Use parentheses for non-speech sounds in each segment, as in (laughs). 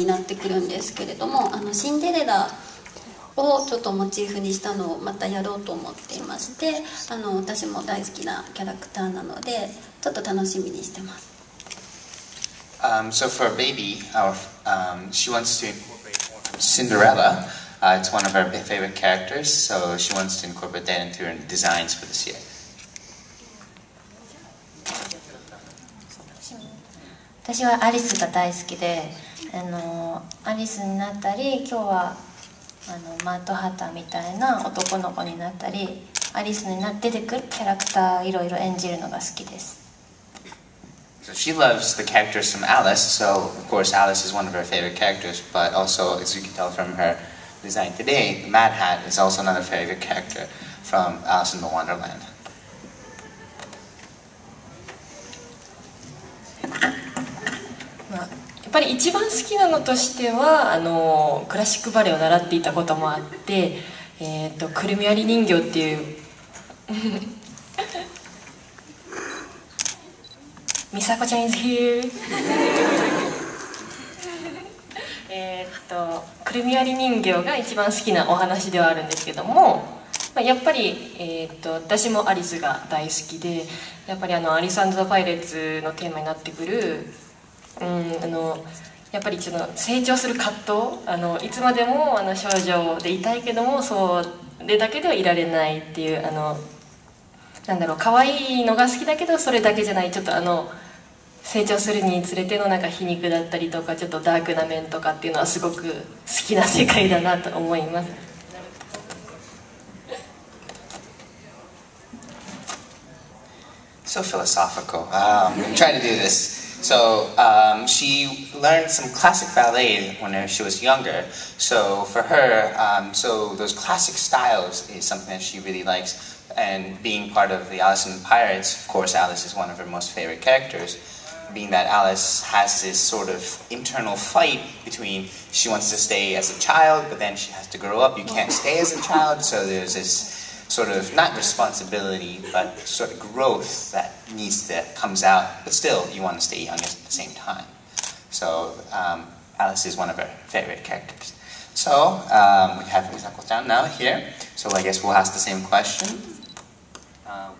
になってくるんですけれどもあのシンデレラをちょっとモチーフにしたのをまたやろうと思っていましてあの私も大好きなキャラクターなのでちょっと楽しみにしてます。Um, so for baby, our, um, she wants to incorporate Cinderella. Uh, it's one of her favorite characters, so she wants to incorporate that into her designs for this year. 私はアリスが大好きであのアリスになったり今日はあのマッドハタみたいな男の子になったりアリスになって出てくるキャラクターいろいろ演じるのが好きです So she loves the characters from Alice, so of course Alice is one of her favorite characters, but also, as you can tell from her design today, the Mad Hat is also another favorite character from Alice in the Wonderland. っぱり一番好きなのとしてはあのクラシックバレエを習っていたこともあって、えーと、くるみ割り人形っていう美佐子ちゃん is here えっとくるみ割り人形が一番好きなお話ではあるんですけどもまあ、やっぱり、えーと、私もアリスが大好きでやっぱりあのアリスザ・パイレーツのテーマになってくるうんあのやっぱりちょっと成長する葛藤あのいつまでもあの少女でいたいけどもそうでだけではいられないっていうあのなんだろう可愛いのが好きだけどそれだけじゃないちょっとあの成長するにつれてのなんか皮肉だったりとかちょっとダークな面とかっていうのはすごく好きな世界だなと思います。So philosophical. Um, I'm trying to do this. So um, she learned some classic ballet when she was younger. So for her, um, so those classic styles is something that she really likes. And being part of the Alice and the Pirates, of course, Alice is one of her most favorite characters. Being that Alice has this sort of internal fight between she wants to stay as a child, but then she has to grow up. You can't stay as a child, so there's this sort of not responsibility, but sort of growth that needs to comes out. But still, you want to stay young at the same time. So um, Alice is one of her favorite characters. So um, we have Misako-chan now here. So I guess we'll ask the same question. Um,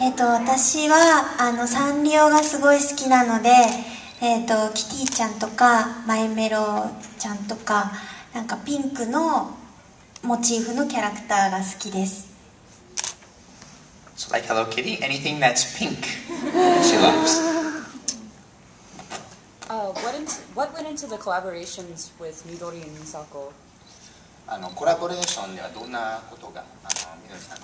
えっと、私はあのサンリオがすごい好きなので えーと、キティちゃんとかマイメロちゃんとかなんかピンクのモチーフのキャラクターが好きです So like Hello Kitty, anything that's pink she loves. Uh, what, into, what went into the collaborations with Midori and Misako? あのコラボレーションではどんなことがあのみどりさん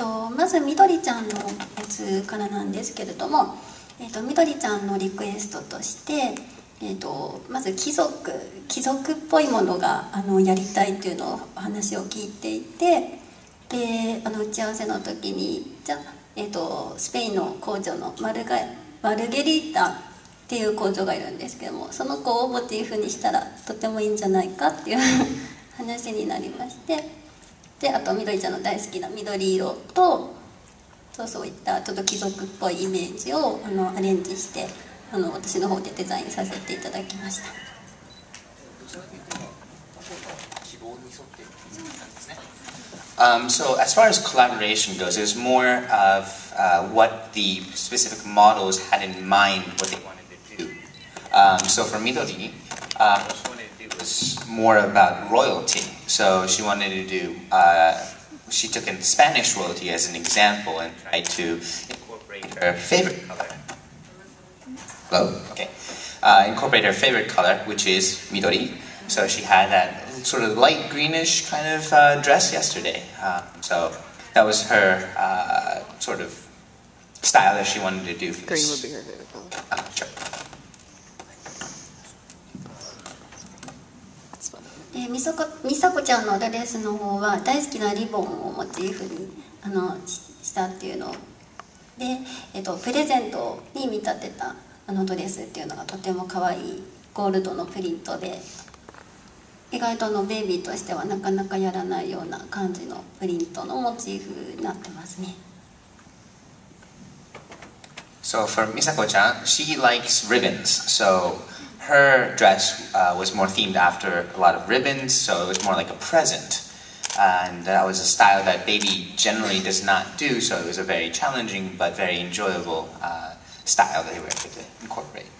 とまずみどりちゃんのやつからなんですけれども、えーと、みどりちゃんのリクエストとして、えーと、まず貴族貴族っぽいものがあのやりたいというのを話を聞いていてであの打ち合わせの時にじゃあ、えーと、スペインの工女のマルガマルゲリータっていう工場がいるんですけどもその子をモチーフにしたらとてもいいんじゃないかっていう話になりまして。であと緑ちゃんの大好きな緑色とそう,いったちょと貴族っぽいイメージをあのアレンジしてあの私の方でデザインさせていただきましたうと希望に沿ってそうなんですね。Um, so as far as collaboration goes, was more about royalty. So she wanted to do, uh, she took in Spanish royalty as an example and tried to incorporate her favorite color. Hello? Okay. Uh, incorporate her favorite color, which is Midori. So she had that sort of light greenish kind of uh, dress yesterday. Uh, so that was her uh, sort of style that she wanted to do. Green would be her favorite color. Uh, sure. でみそこみさこちゃんのドレスの方は大好きなリボンをモチーフにあのしたっていうので、えっと、プレゼントに見立てたあのドレスっていうのがとても可愛いゴールドのプリントで意外とのベイビーとしてはなかなかやらないような感じのプリントのモチーフになってますね So for Misako-chan, she likes ribbons. So her dress uh, was more themed after a lot of ribbons, so it was more like a present. And that was a style that baby generally does not do, so it was a very challenging but very enjoyable uh, style that they were able to incorporate.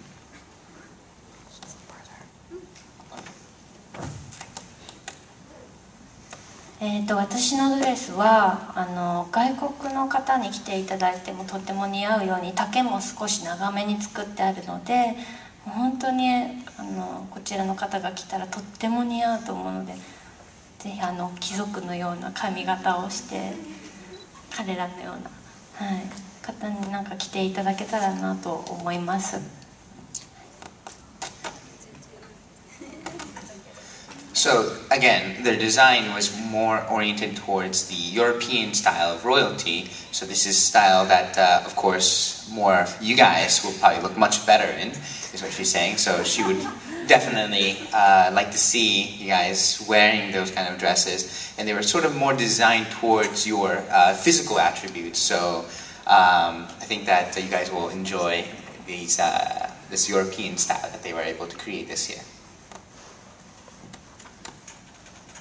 えー、と私のドレスはあの外国の方に来ていただいてもとっても似合うように丈も少し長めに作ってあるので 本当にあのこちらの方が来たらとっても似合うと思うのでぜひあの貴族のような髪型をして彼らのような、はい、方になんか来ていただけたらなと思います。So again, their design was more oriented towards the European style of royalty. So this is style that, uh, of course, more you guys will probably look much better in, is what she's saying. So she would definitely uh, like to see you guys wearing those kind of dresses. And they were sort of more designed towards your uh, physical attributes. So um, I think that you guys will enjoy these, uh, this European style that they were able to create this year.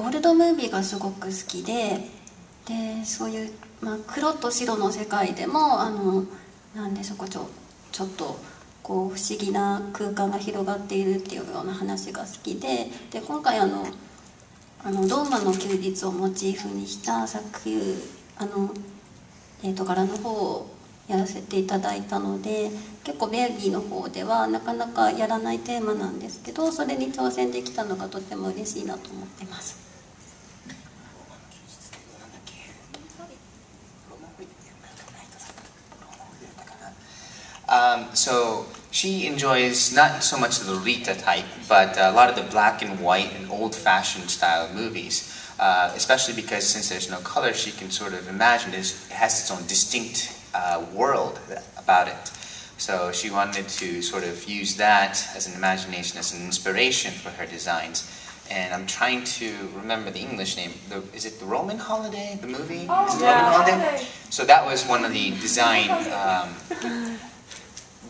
オールドムービーがすごく好きででそういう、まあ、黒と白の世界でもあのなんでしょうかちょちょっとこう不思議な空間が広がっているっていうような話が好きでで今回あのあのローマの休日をモチーフにした作品あの、えーと、柄の方をやらせていただいたので結構ベイビーの方ではなかなかやらないテーマなんですけどそれに挑戦できたのがとても嬉しいなと思ってます。Um, so she enjoys not so much the Lolita type, but a lot of the black and white and old-fashioned style movies. Uh, especially because since there's no color, she can sort of imagine it has its own distinct uh, world about it. So she wanted to sort of use that as an imagination, as an inspiration for her designs. And I'm trying to remember the English name. The, is it the Roman Holiday? The movie? Oh, is it yeah. Roman Holiday? So that was one of the design um,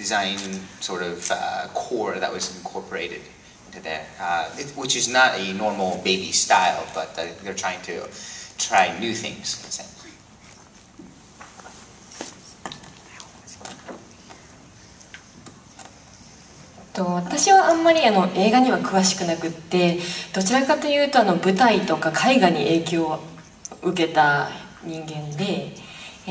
design sort of uh, core that was incorporated into there, uh, it, which is not a normal baby style, but uh, they're trying to try new things. と私はあんまりあの映画には詳しくなくってどちらかというとあの舞台とか絵画に影響を受けた人間で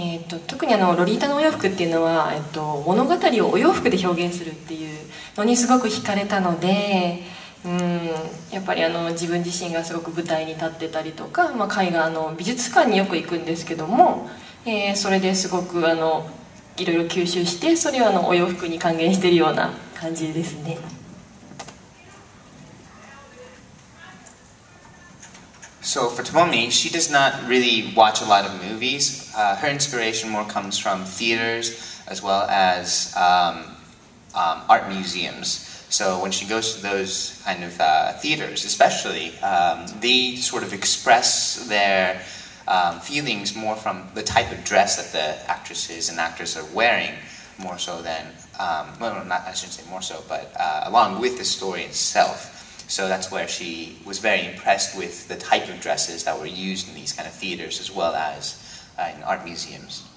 えーと、特にあのロリータのお洋服っていうのは、えーと、物語をお洋服で表現するっていうのにすごく惹かれたのでうんやっぱりあの自分自身がすごく舞台に立ってたりとか、まあ、絵画の美術館によく行くんですけども、えー、それですごくあのいろいろ吸収してそれをあのお洋服に還元してるような感じですね。So for Tomomi, she does not really watch a lot of movies. Uh, her inspiration more comes from theaters as well as um, um, art museums. So when she goes to those kind of uh, theaters, especially, um, they sort of express their um, feelings more from the type of dress that the actresses and actors are wearing, more so than, um, well, not I shouldn't say more so, but uh, along with the story itself. So that's where she was very impressed with the type of dresses that were used in these kind of theaters as well as uh, in art museums.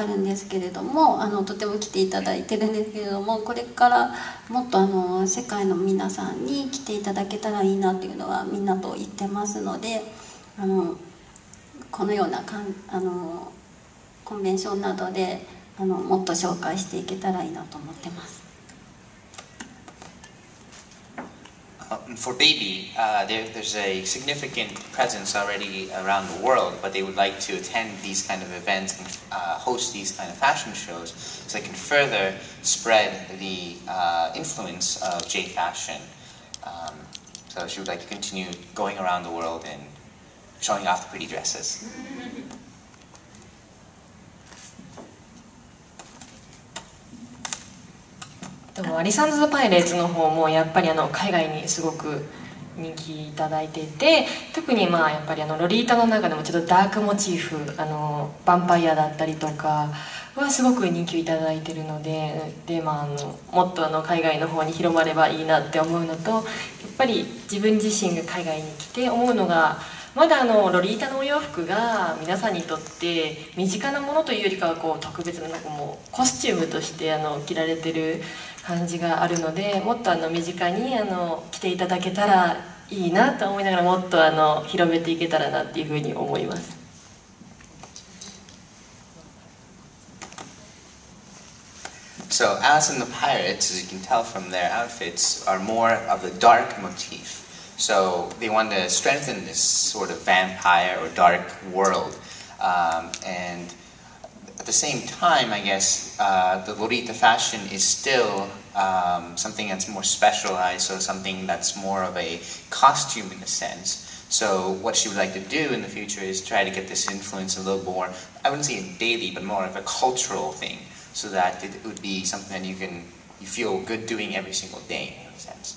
あるんですけれどもあのとても来ていただいてるんですけれどもこれからもっとあの世界の皆さんに来ていただけたらいいなというのはみんなと言ってますのであのこのようなかんあのコンベンションなどであのもっと紹介していけたらいいなと思ってます。For baby, uh, there, there's a significant presence already around the world, but they would like to attend these kind of events and uh, host these kind of fashion shows so they can further spread the uh, influence of J fashion. Um, so she would like to continue going around the world and showing off the pretty dresses. (laughs) でもアリサンズ・パイレーツの方もやっぱりあの海外にすごく人気いただいていて特にまあやっぱりあのロリータの中でもちょっとダークモチーフあのヴァンパイアだったりとかはすごく人気をいただいてるのでで、まあ、あのもっとあの海外の方に広まればいいなって思うのとやっぱり自分自身が海外に来て思うのがまだあのロリータのお洋服が皆さんにとって身近なものというよりかはこう特別ななんかもうコスチュームとしてあの着られてる感じがあるのでもっとあの身近にあの着ていただけたらいいなと思いながらもっとあの広めていけたらなっていうふうに思います。So Alice and the Pirates, as you can tell from their outfits, are more of the dark motif. So they want to strengthen this sort of vampire or dark world. Um, and the same time, I guess, uh, the Lolita fashion is still um, something that's more specialized, so something that's more of a costume in a sense. So what she would like to do in the future is try to get this influence a little more, I wouldn't say a daily, but more of a cultural thing, so that it would be something that you can, you feel good doing every single day in a sense.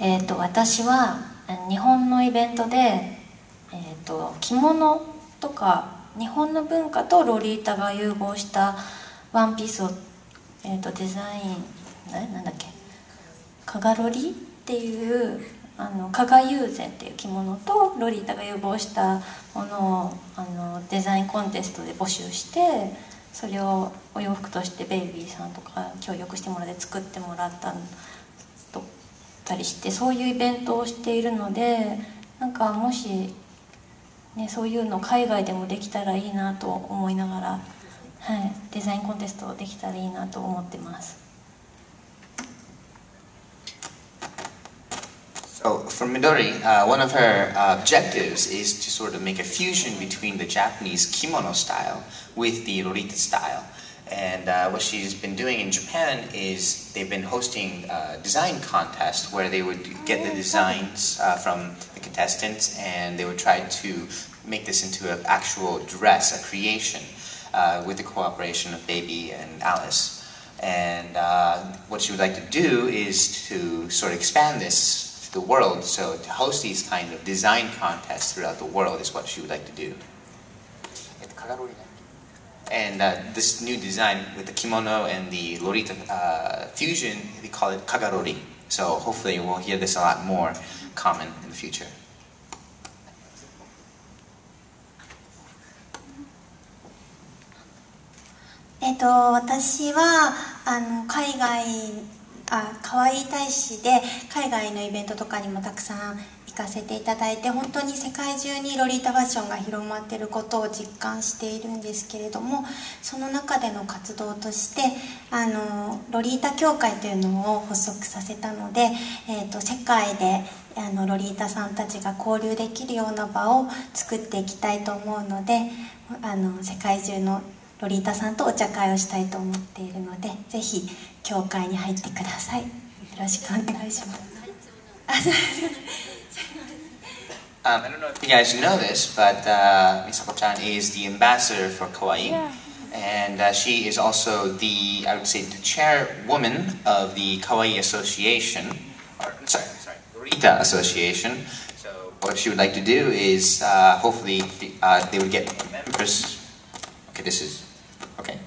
えー、と私は日本のイベントで、えー、と着物とか日本の文化とロリータが融合したワンピースを、えー、とデザインなんだっけ加賀ロリっていうあの加賀友禅っていう着物とロリータが融合したものをあのデザインコンテストで募集してそれをお洋服としてベイビーさんとか協力してもらって作ってもらったたりしてそういうイベントをしているのでなんかもし、ね、そういうの海外でもできたらいいなと思いながら、はい、デザインコンテストできたらいいなと思ってます。So for Midori, uh, one of her uh, objectives is to sort of make a fusion between the Japanese kimono style with the Lolita style. And uh, what she's been doing in Japan is they've been hosting a design contest where they would get the designs uh, from the contestants and they would try to make this into an actual dress, a creation, uh, with the cooperation of Baby and Alice. And uh, what she would like to do is to sort of expand this to the world. So to host these kind of design contests throughout the world is what she would like to do. And uh, this new design with the kimono and the Lorita uh, fusion, they call it kagarori. So hopefully we'll hear this a lot more common in the future. えっと、私はあの海外あ可愛い大使で海外のイベントとかにもたくさん行 かせていただいて本当に世界中にロリータファッションが広まっていることを実感しているんですけれどもその中での活動としてあのロリータ協会というのを発足させたので、えっと世界であのロリータさんたちが交流できるような場を作っていきたいと思うのであの世界中のロリータさんとお茶会をしたいと思っているのでぜひ教会に入ってください。よろしくお願いします。あそうです Um, I don't know if you guys know this, but uh, Misako-chan is the ambassador for Kawaii. And uh, she is also the, I would say, the chairwoman of the Kawaii Association, or sorry, sorry, Rita Association. So what she would like to do is, uh, hopefully, uh, they would get members. Okay, this is okay.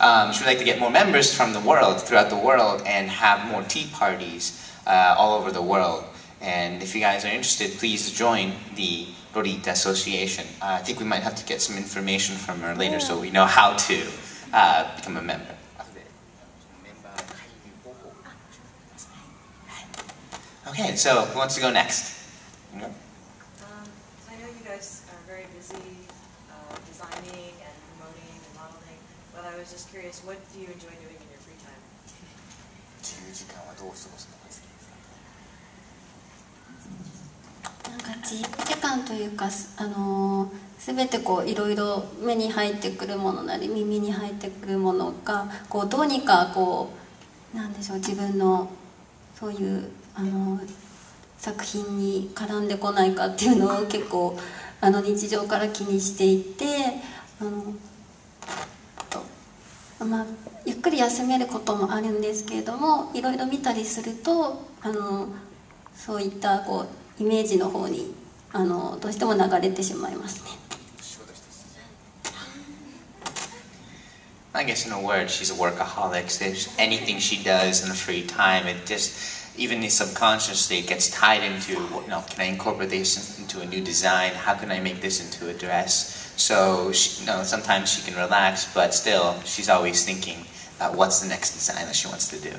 Um, she would like to get more members from the world, throughout the world, and have more tea parties uh, all over the world. And if you guys are interested, please join the Lorita Association. Uh, I think we might have to get some information from her later so we know how to uh, become a member. Okay, so who wants to go next? Um, I know you guys are very busy uh, designing and promoting and modeling, but I was just curious, what do you enjoy doing in your free time? (laughs) 自由時間はどう過ごすのが好きですかなんか自由時間というかあのー全てこういろいろ目に入ってくるものなり耳に入ってくるものがこうどうにかこうなんでしょう自分のそういうあの作品に絡んでこないかっていうのを結構あの日常から気にしていてあのとまあ、ゆっくり休めることもあるんですけれどもいろいろ見たりするとあのそういったこうイメージの方にあのどうしても流れてしまいますね。 I guess in a word, she's a workaholic. So there's anything she does in the free time, it just, even subconsciously, it gets tied into, you know, can I incorporate this into a new design? How can I make this into a dress? So, she, you know, sometimes she can relax, but still, she's always thinking about what's the next design that she wants to do.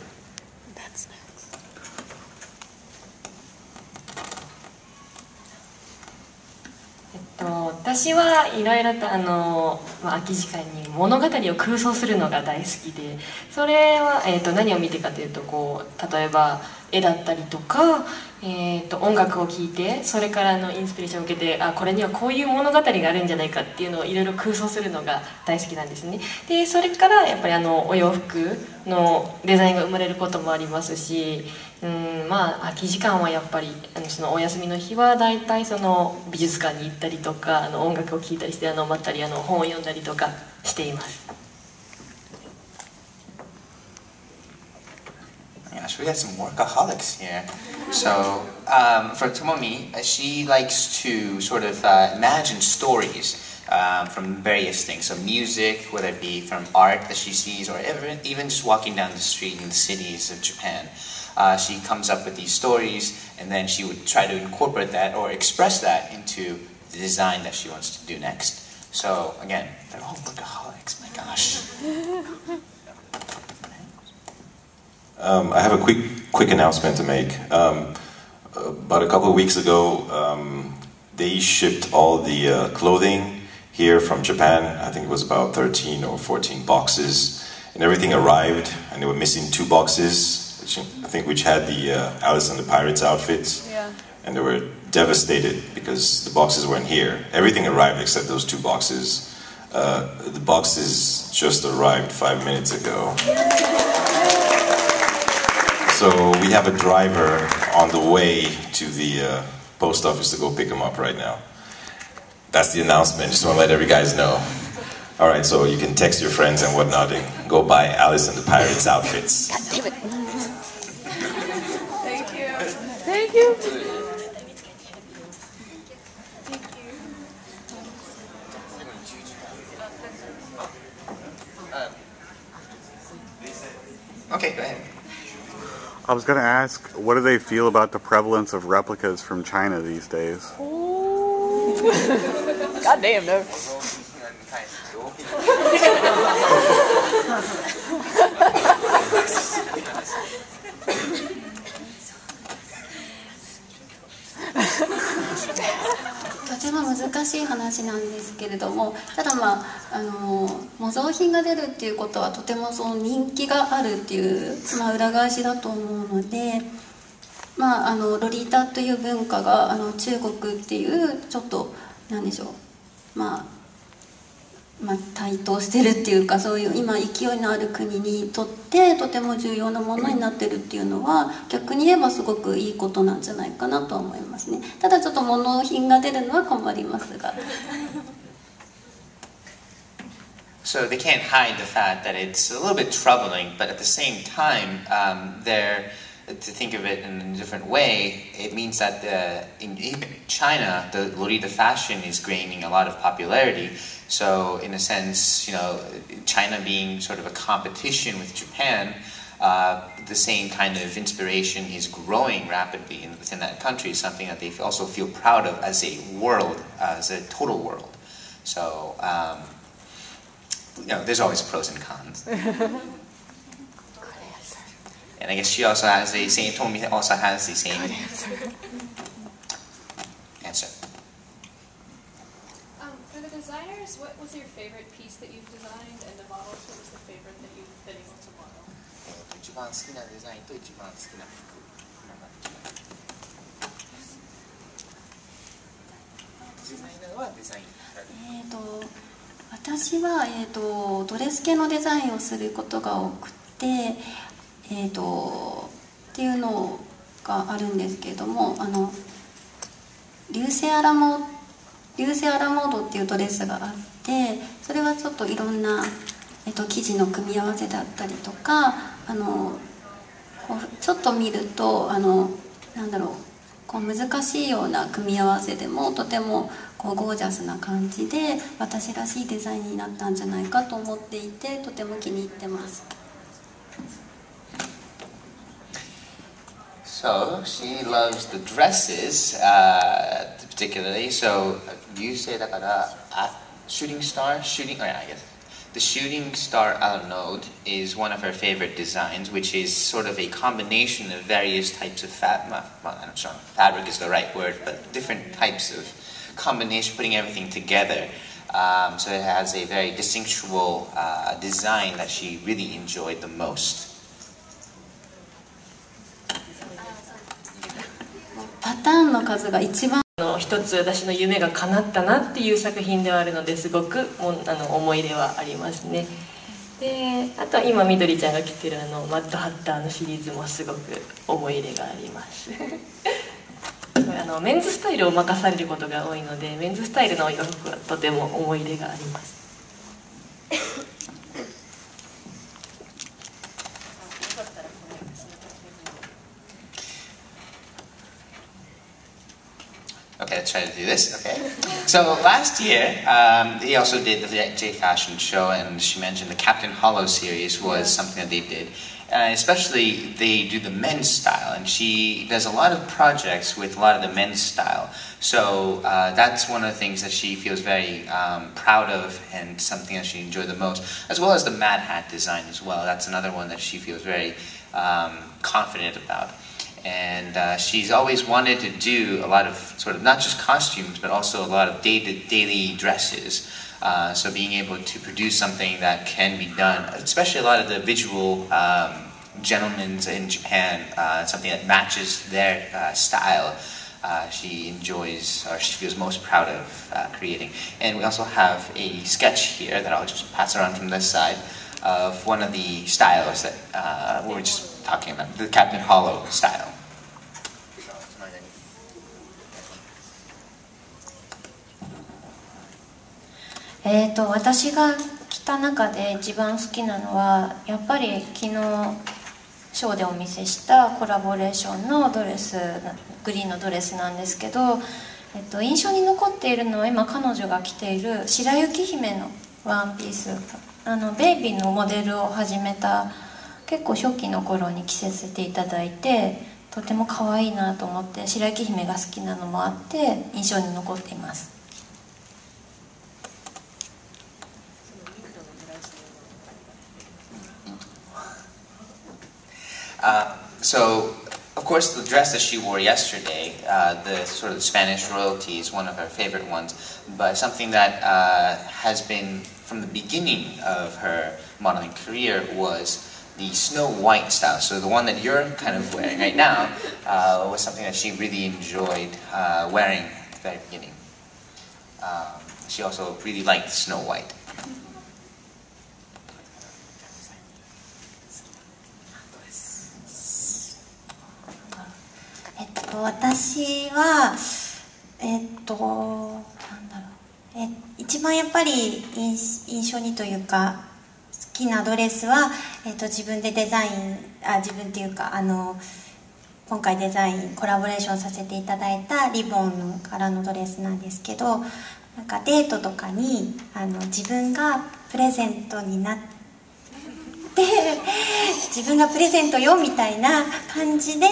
私はいろいろとあの、まあ、空き時間に物語を空想するのが大好きでそれは、えっと、何を見てかというとこう例えば絵だったりとか、えっと、音楽を聴いてそれからのインスピレーションを受けてあこれにはこういう物語があるんじゃないかっていうのをいろいろ空想するのが大好きなんですね。でそれからやっぱりあのお洋服のデザインが生まれることもありますしうんまあ空き時間はやっぱりあのそのお休みの日は大体その美術館に行ったりとかあの音楽を聴いたりしてあのまったりあの本を読んだりとかしています。Gosh, we got some workaholics here. So, um, for Tomomi, uh, she likes to sort of uh, imagine stories um, from various things. So, music, whether it be from art that she sees, or even, even just walking down the street in the cities of Japan. Uh, she comes up with these stories, and then she would try to incorporate that or express that into the design that she wants to do next. So, again, they're all workaholics. My gosh. (laughs) Um, I have a quick quick announcement to make. Um, about a couple of weeks ago, um, they shipped all the uh, clothing here from Japan. I think it was about 13 or 14 boxes, and everything arrived, and they were missing two boxes, which I think which had the uh, Alice and the Pirates outfits. Yeah. And they were devastated because the boxes weren't here. Everything arrived except those two boxes. Uh, the boxes just arrived five minutes ago. So we have a driver on the way to the uh, post office to go pick him up right now. That's the announcement. Just want to let every guys know. All right, so you can text your friends and whatnot and go buy Alice and the Pirates outfits. Thank you. Thank you. Thank you. Okay, go ahead. I was going to ask, what do they feel about the prevalence of replicas from China these days? (laughs) God damn, no. (laughs) とても難しい話なんですけれどもただまああの模造品が出るっていうことはとてもその人気があるっていう、まあ、裏返しだと思うので、まあ、あのロリータという文化があの中国っていうちょっと何でしょう。まあまあ、台頭してるっていうかそういう今勢いのある国にとってとても重要なものになってるっていうのは逆に言えばすごくいいことなんじゃないかなと思いますね。ただちょっと物品が出るのは困りますが。(laughs) So they can't hide the fact that it's a little bit troubling, but at the same time, um, they're to think of it in a different way, it means that the, in even China, the Lolita fashion is gaining a lot of popularity. So, in a sense, you know, China being sort of a competition with Japan, uh, the same kind of inspiration is growing rapidly in, within that country, something that they also feel proud of as a world, uh, as a total world. So, um, you know, there's always pros and cons. (laughs) and I guess she also has the same, Tomi also has the same answer. Um, for the designers, what was your favorite piece that you've designed, and the models, what was the favorite that you've been able to model? 一番好きなデザインと一番好きな服。デザイナーはデザイン。えー、と私は、えー、とドレス系のデザインをすることが多くて、えー、とっていうのがあるんですけれどもあの流星アラモ流星アラモードっていうドレスがあってそれはちょっといろんな、えー、と生地の組み合わせだったりとかあのこうちょっと見るとあのなんだろうこう難しいような組み合わせでもとてもこうゴージャスな感じで私らしいデザインになったんじゃないかと思っていてとても気に入ってます。So she loves the dresses, uh, particularly. So you say that uh, shooting star, shooting. Oh yeah, I guess the shooting star Alanode is one of her favorite designs, which is sort of a combination of various types of fab. Well, I'm sure fabric is the right word, but different types of combination, putting everything together. Um, so it has a very distinctual uh, design that she really enjoyed the most. パターンの数が一番の一つ私の夢が叶ったなっていう作品ではあるのですごくもあの思い入れはありますね。であとは今みどりちゃんが着てるあのマッドハッターのシリーズもすごく思い入れがあります。(laughs) あのメンズスタイルを任されることが多いのでメンズスタイルの洋服はとても思い入れがあります。Let's try to do this. Okay. So last year, um, also did the J Fashion Show, and she mentioned the Captain Hollow series was something that they did. Uh, especially, they do the men's style, and she does a lot of projects with a lot of the men's style. So uh, that's one of the things that she feels very um, proud of, and something that she enjoyed the most, as well as the Mad Hat design as well. That's another one that she feels very um, confident about and uh, she's always wanted to do a lot of sort of not just costumes but also a lot of daily, daily dresses. Uh, so being able to produce something that can be done especially a lot of the visual um, gentlemen in japan uh, something that matches their uh, style uh, she enjoys or she feels most proud of uh, creating. And we also have a sketch here that i'll just pass around from this side of one of the styles that we were just talking about the captain hollow style えー、と私が着た中で一番好きなのはやっぱり昨日ショーでお見せしたコラボレーションのドレスグリーンのドレスなんですけど、えっと、印象に残っているのは今彼女が着ている白雪姫のワンピース。あのベイビーのモデルを始めた結構初期の頃に着せせていただいてとても可愛いなと思って白雪姫が好きなのもあって印象に残っています。Uh, so, of course, the dress that she wore yesterday, uh, the sort of Spanish royalty, is one of her favorite ones. But something that uh, has been from the beginning of her modeling career was the Snow White style. So the one that you're kind of wearing right now uh, was something that she really enjoyed uh, wearing at the very beginning. Um, she also really liked Snow White. と、私は、えっと、なんだろう、え一番やっぱり印印象にというか好きなドレスは、えー、と自分でデザインあ自分っていうかあの今回デザインコラボレーションさせていただいたリボンの柄のドレスなんですけどなんかデートとかにあの自分がプレゼントになって自分がプレゼントよみたいな感じで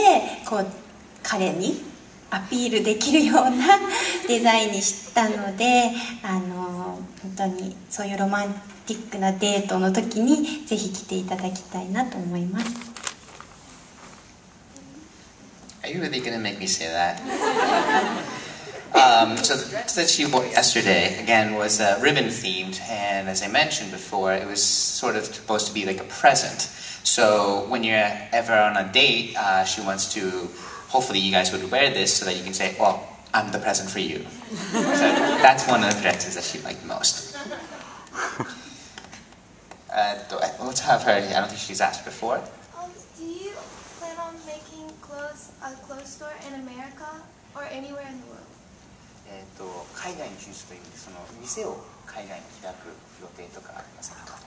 こう彼にアピールできるようなデザインにしたのであの本当にそういうロマンティックなデートの時にぜひ来ていただきたいなと思います。Are you really gonna make me say that? um, so the dress that she wore yesterday, again, was uh, ribbon themed, and as I mentioned before, it was sort of supposed to be like a present. So when you're ever on a date, uh, she wants to, hopefully you guys would wear this so that you can say, well, I'm the present for you. so that's one of the dresses that she liked most. (laughs) Uh, let's have her, I don't think she's asked before. Um, do you plan on making clothes a clothes store in America or anywhere in the world? えー、と海外に進出という意味でその店を海外に開く予定とかありますか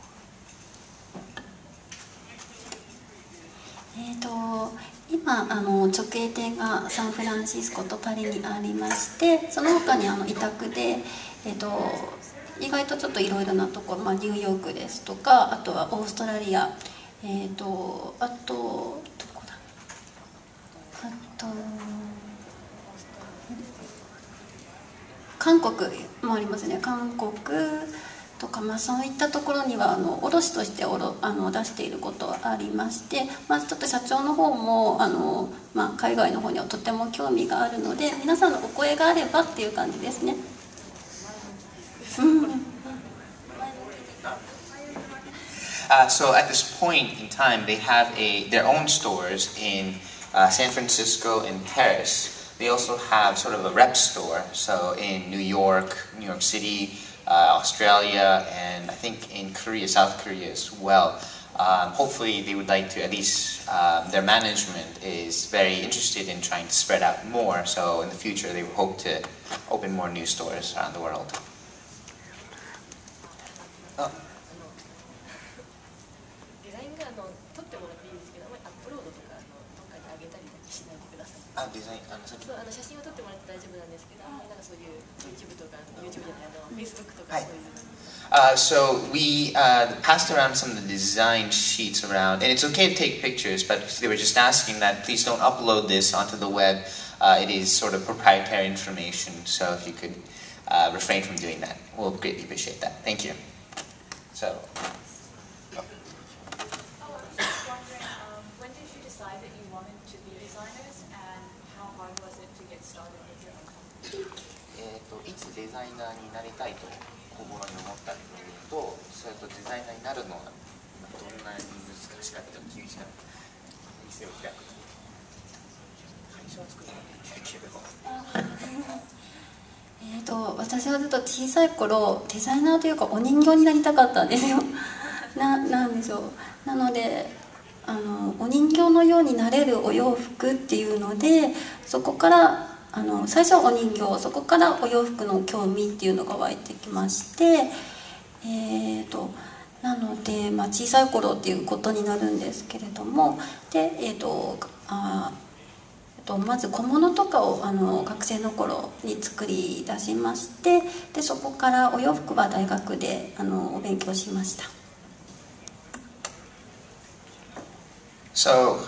えー、と今あの直営店がサンフランシスコとパリにありましてその他にあの委託で、えー、と意外とちょっといろいろなところ、まあ、ニューヨークですとかあとはオーストラリア、えー、とあとどこだ？あと韓国もありますね。韓国とか、まあ、そういったところにはあの卸としておろあの出していることはありまして、まあ、ちょっと社長の方もあの、まあ、海外の方にはとても興味があるので皆さんのお声があればっていう感じですね。うん Uh, so at this point in time, they have a their own stores in uh, San Francisco and Paris. They also have sort of a rep store, so in New York, New York City, uh, Australia, and I think in Korea, South Korea as well. Um, hopefully, they would like to at least um, their management is very interested in trying to spread out more. So in the future, they hope to open more new stores around the world. デ あデザインあのさっきそうあの写真を撮ってもらって大丈夫なんですけどあんまりなんかそういう YouTube とか YouTube じゃないあの Facebook とかそういう、 Uh, so we uh, passed around some of the design sheets around, and it's okay to take pictures, but they were just asking that please don't upload this onto the web. Uh, it is sort of proprietary information, so if you could uh, refrain from doing that, we'll greatly appreciate that. Thank you. So, たいと心に思ったかというとそれとデザイナーになるのはどんなに難しかった厳しかった店を開く会社を作るのはできるけど。えー、と私はずっと小さい頃デザイナーというかお人形になりたかったんですよ。(laughs) ななんでしょう。なのであのお人形のようになれるお洋服っていうのでそこからあの最初はお人形そこからお洋服の興味っていうのが湧いてきましてえー、となので、まあ、小さい頃っていうことになるんですけれどもでえー、とあえっとまず小物とかをあの学生の頃に作り出しましてでそこからお洋服は大学であのお勉強しました。So,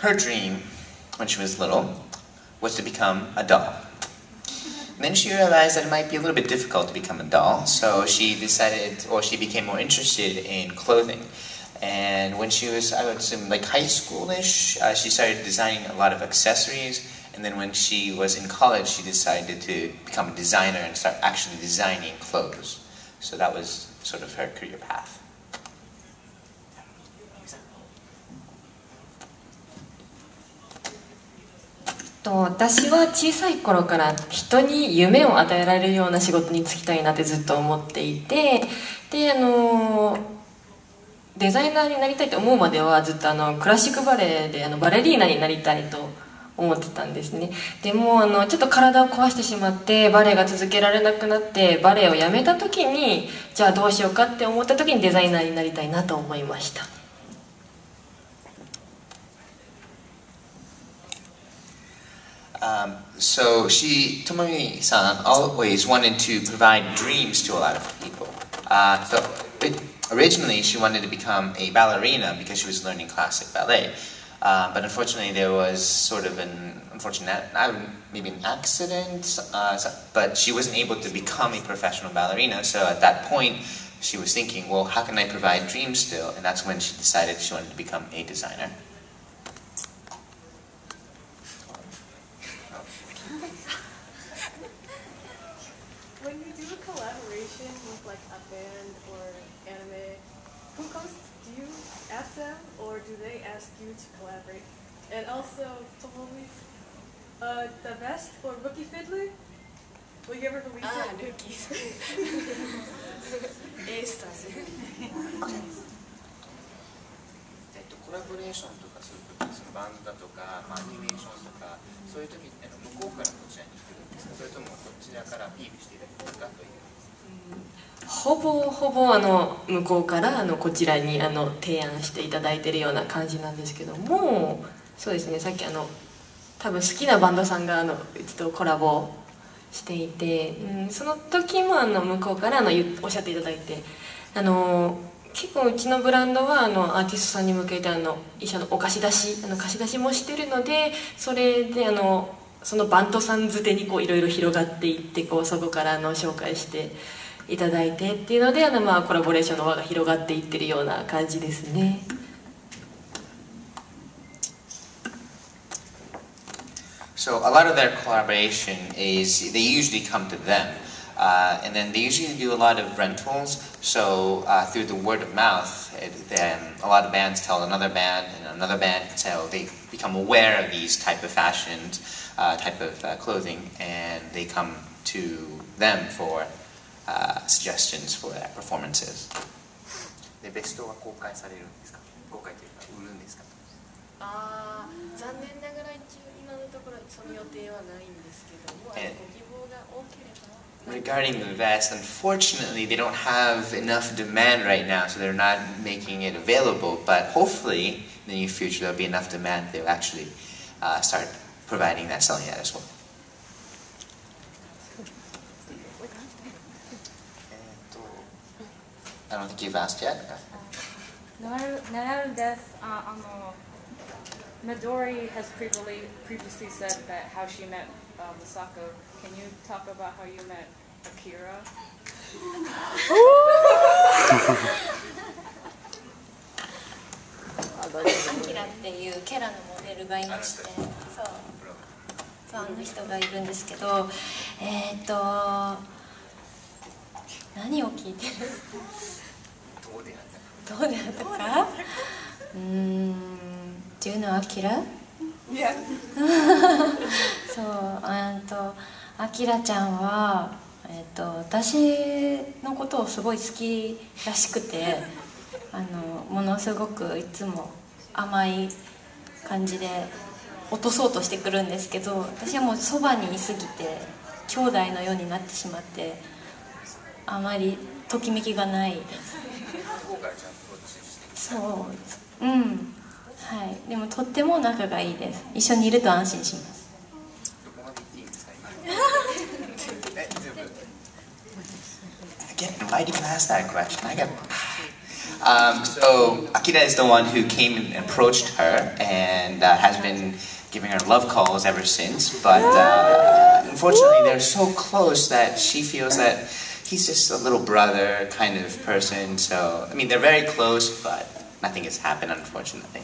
her dream when she was little was to become a doll. And then she realized that it might be a little bit difficult to become a doll, so she decided, or she became more interested in clothing. And when she was, I would assume, like high schoolish, uh, she started designing a lot of accessories. And then when she was in college, she decided to become a designer and start actually designing clothes. So that was sort of her career path. と私は小さい頃から人に夢を与えられるような仕事に就きたいなってずっと思っていてであのデザイナーになりたいと思うまではずっとあのクラシックバレエであのバレリーナになりたいと思ってたんですね。でもあのちょっと体を壊してしまってバレエが続けられなくなってバレエをやめた時にじゃあどうしようかって思った時にデザイナーになりたいなと思いました。Um, so she, Tomomi-san, always wanted to provide dreams to a lot of people. Uh, so it, originally, she wanted to become a ballerina because she was learning classic ballet. Uh, but unfortunately, there was sort of an unfortunate, maybe an accident, uh, so- but she wasn't able to become a professional ballerina. So at that point, she was thinking, well, how can I provide dreams still? And that's when she decided she wanted to become a designer. And also, Tomomi, uh, the best or rookie fiddler? Will you ever release Ah, rookies. A-stars. えっと、コラボレーションとかするときそのバンドだとか、まあ、アニメーションとかそういう時ってあの向こうからこちらに来るんですかそれともこちらからアピールしていただけるかというほぼほぼあの向こうからあのこちらにあの提案していただいてるような感じなんですけどもそうですねさっきあの多分好きなバンドさんがあのうちとコラボしていて、うん、その時もあの向こうからあのおっしゃっていただいてあの結構うちのブランドはあのアーティストさんに向けてあの一緒のお貸し出しあの貸し出しもしてるのでそれであのそのバンドさんづてにいろいろ広がっていってこうそこからあの紹介していただいてっていうのであの、まあ、コラボレーションの輪が広がっていってるような感じですね。So a lot of their collaboration is they usually come to them, uh, and then they usually do a lot of rentals. So uh, through the word of mouth, it, then a lot of bands tell another band, and another band can tell. They become aware of these type of fashions, uh, type of uh, clothing, and they come to them for uh, suggestions for their performances. でベストは公開されるんですか公開というか売るんですかあー残念 その予定はないんですけども、あのええご希望が多ければ Regarding the vest, unfortunately, they don't have enough demand right now, so they're not making it available. But hopefully, in the near future, there'll be enough demand they'll actually uh, start providing that, selling that as well. (laughs) I don't think you've asked yet. 習う習うです。ああの Midori has previously previously said that how she met uh, Misako. Can you talk about how you met Akira? アキラっていうキャラのモデルがいましてそうそうあの人がいるんですけどえっ、と何を聞いてるどうであったかうーん Do you know アキラ Yeah. (laughs) そうとアキラちゃんは、えっと私のことをすごい好きらしくて (laughs) あのものすごくいつも甘い感じで落とそうとしてくるんですけど私はもうそばにいすぎて兄弟のようになってしまってあまりときめきがない。(laughs) そううんはいでもとっても仲がいいです一緒にいると安心します Again, why did (laughs) you ask that question? I got. Um, so Akira is the one who came and approached her and uh, has been giving her love calls ever since. But uh, unfortunately, they're so close that she feels that he's just a little brother kind of person. So I mean, they're very close, but nothing has happened, unfortunately.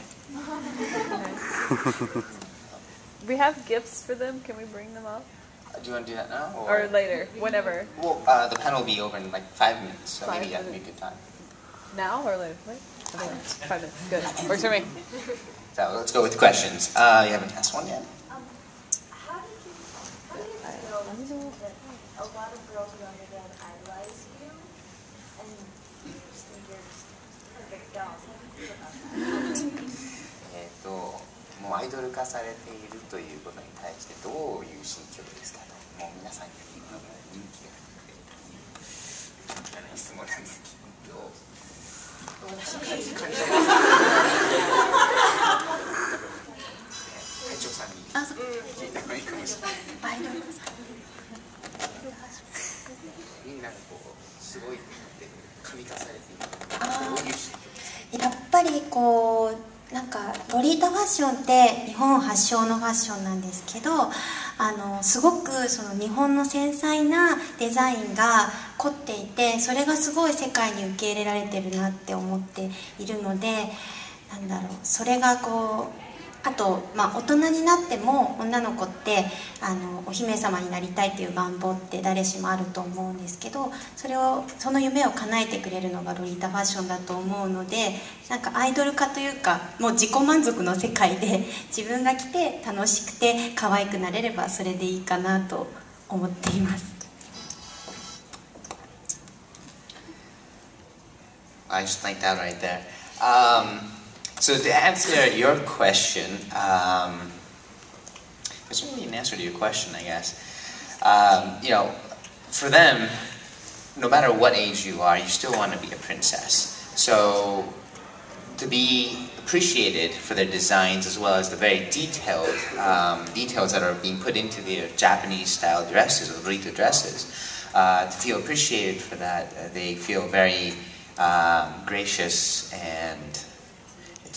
We have gifts for them. Can we bring them up? Uh, Do you want to do that now Or later, whenever. Well, uh, the panel will be over in like five minutes, so Five maybe that would be a good time. Now or later? Wait. Okay. Five minutes. Good. Works for me. So let's go with questions. Uh, you haven't asked one yet. How did you, how do you feel もうアイイドル化されているということに対してどういう心境ですかともう皆さんに人気が質問なんですけど会長さんにあそう聞いた方がいいかもしれない。みんながこうすごい神化されているあーどういう心境ですかやっぱりこうなんかロリートファッションって日本発祥のファッションなんですけどあのすごくその日本の繊細なデザインが凝っていてそれがすごい世界に受け入れられてるなって思っているのでなんだろうそれがこうあと、まあ、大人になっても女の子ってあのお姫様になりたいっていう願望って誰しもあると思うんですけどそれをその夢を叶えてくれるのがロリータファッションだと思うのでなんかアイドル化というかもう自己満足の世界で (laughs) 自分が着て楽しくて可愛くなれればそれでいいかなと思っています。I just like that right there. Um, so to answer your question, um, it's really an answer to your question, I guess. Um, you know, for them, no matter what age you are, you still want to be a princess. So to be appreciated for their designs as well as the very detailed um, details that are being put into their Japanese style dresses or Rita dresses, uh, to feel appreciated for that, uh, they feel very um, gracious and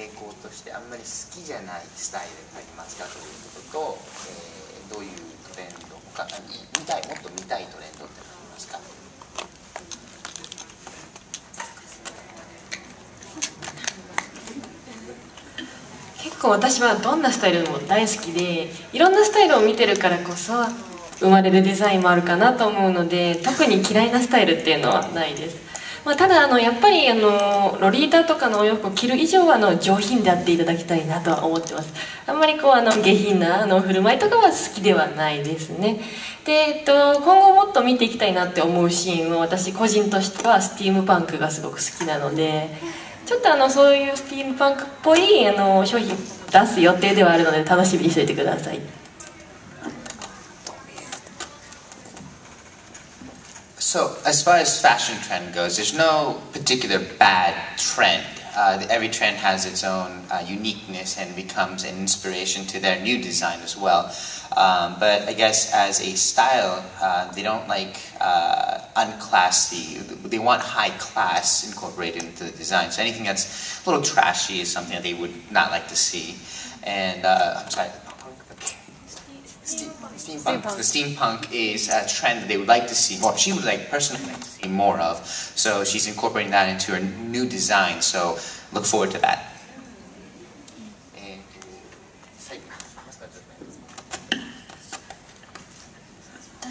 傾向としてあんまり好きじゃないスタイルがありますかということと、えーどういうトレンド他あい見たいもっと見たいトレンドってのありますか？結構私はどんなスタイルも大好きでいろんなスタイルを見てるからこそ生まれるデザインもあるかなと思うので特に嫌いなスタイルっていうのはないです、まあ、ただあのやっぱりあのロリータとかのお洋服を着る以上はあの上品であっていただきたいなとは思ってます。あんまりこうあの下品なあの振る舞いとかは好きではないですね。で、えっと、今後もっと見ていきたいなって思うシーンは私個人としてはスティームパンクがすごく好きなのでちょっとあのそういうスティームパンクっぽいあの商品出す予定ではあるので楽しみにしておいてください。So, as far as fashion trend goes, there's no particular bad trend. Uh, every trend has its own uh, uniqueness and becomes an inspiration to their new design as well. Um, but I guess as a style, uh, they don't like uh, unclassy. They want high class incorporated into the design. So anything that's a little trashy is something that they would not like to see. And uh, I'm sorry. Steam- Steampunk. The steampunk is a trend that they would like to see more. She would like personally like to see more of. So she's incorporating that into her new design. So look forward to that.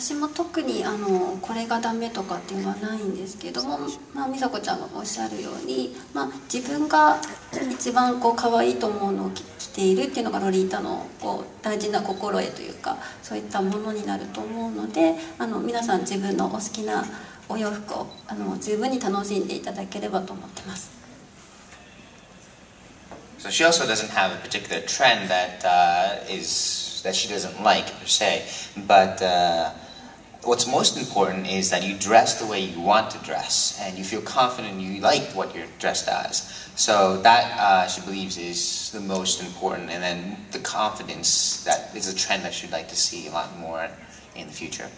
私も特にあのこれがダメとかっていうのはないんですけども、まあ、美佐子ちゃんがおっしゃるように、まあ、自分が一番こう可愛いと思うのを着着ているっていうのがロリータのこう大事な心得というかそういったものになると思うのであの皆さん自分のお好きなお洋服をあの十分に楽しんでいただければと思ってます。So she also doesn't have a particular trend that uh, is that she doesn't like per se, but uh, What's most important is that you dress the way you want to dress and you feel confident you like what you're dressed as. So that uh, she believes is the most important and then the confidence that is a trend that she'd like to see a lot more in the future.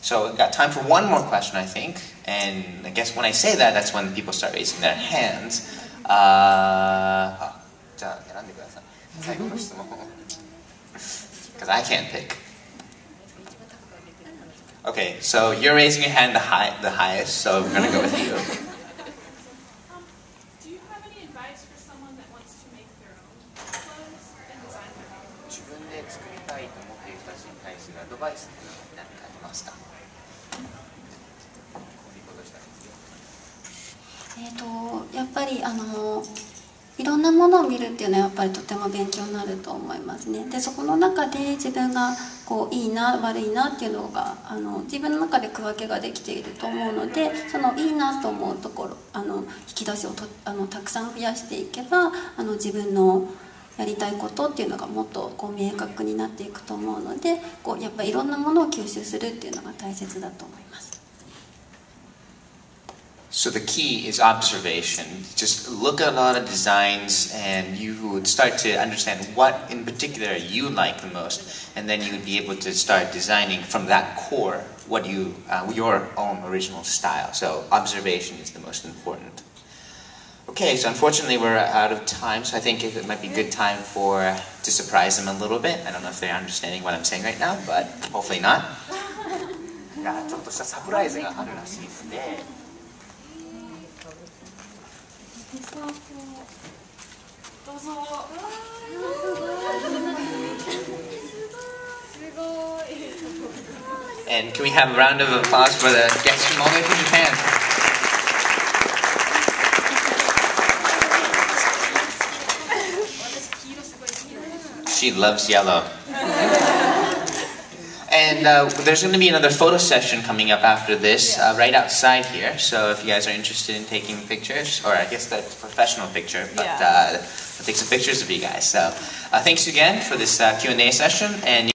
So we've got time for one more question, I think. And I guess when I say that, that's when people start raising their hands. Uh, oh, because (laughs) I can't pick. Okay, so you're raising your hand the, high, the highest, so I'm going to go with you. (laughs) Do you have any advice for someone that wants to make their own clothes。いろんなものを見るっていうのはやっぱりとても勉強になると思いますねでそこの中で自分がこういいな悪いなっていうのがあの自分の中で区分けができていると思うのでそのいいなと思うところあの引き出しをとあのたくさん増やしていけばあの自分のやりたいことっていうのがもっとこう明確になっていくと思うのでこうやっぱりいろんなものを吸収するっていうのが大切だと思います。So the key is observation. Just look at a lot of designs and you would start to understand what in particular you like the most and then you would be able to start designing from that core what you uh, your own original style. So observation is the most important. Okay, so unfortunately we're out of time, so I think it might be a good time for to surprise them a little bit. I don't know if they're understanding what I'm saying right now, but hopefully not. (laughs) いやちょっとしたサプライズがあるらしいですね。 and can we have a round of applause for the guests from all the way from Japan? She loves yellow. And uh, there's going to be another photo session coming up after this, uh, right outside here. So if you guys are interested in taking pictures, or I guess that's a professional picture, but uh, I'll take some pictures of you guys. So uh, thanks again for this uh, Q&A session, and